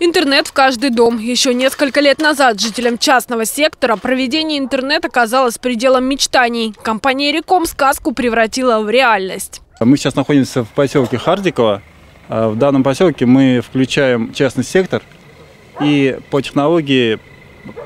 Интернет в каждый дом. Еще несколько лет назад жителям частного сектора проведение интернета казалось пределом мечтаний. Компания «Реком» сказку превратила в реальность. Мы сейчас находимся в поселке Хардиково. А В данном поселке мы включаем частный сектор и по технологии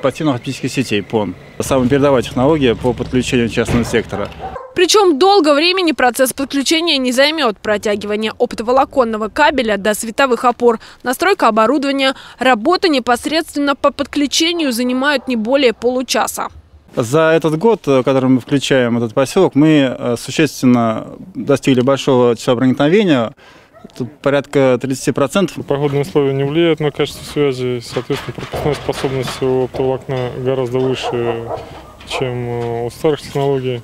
пассивно-оптических сетей ПОН. Самая передовая технология по подключению частного сектора. Причем долго времени процесс подключения не займет. Протягивание оптоволоконного кабеля до световых опор, настройка оборудования, работа непосредственно по подключению занимают не более получаса. За этот год, э, который мы включаем этот поселок, мы э, существенно достигли большого числа проникновения. Тут порядка 30%. Погодные условия не влияют на качество связи, соответственно, пропускная способность у оптоволокна гораздо выше, чем э, у старых технологий.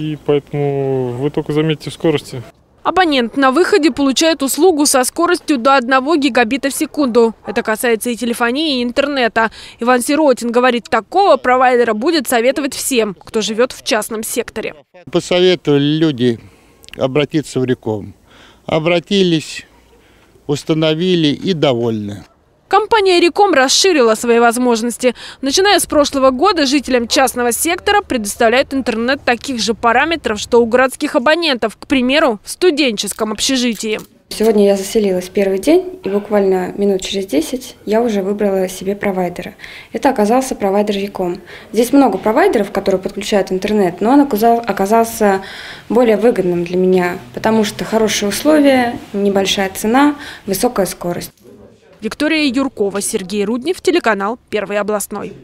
И поэтому вы только заметите в скорости. Абонент на выходе получает услугу со скоростью до 1 гигабита в секунду. Это касается и телефонии, и интернета. Иван Сиротин говорит, такого провайдера будет советовать всем, кто живет в частном секторе. Посоветовали люди обратиться в Реком. Обратились, установили и довольны. Компания «Реком» расширила свои возможности. Начиная с прошлого года жителям частного сектора предоставляют интернет таких же параметров, что у городских абонентов, к примеру, в студенческом общежитии. Сегодня я заселилась первый день, и буквально минут через 10 я уже выбрала себе провайдера. Это оказался провайдер Яком. Здесь много провайдеров, которые подключают интернет, но он оказал- оказался более выгодным для меня, потому что хорошие условия, небольшая цена, высокая скорость. Виктория Юркова, Сергей Руднев, телеканал «Первый областной».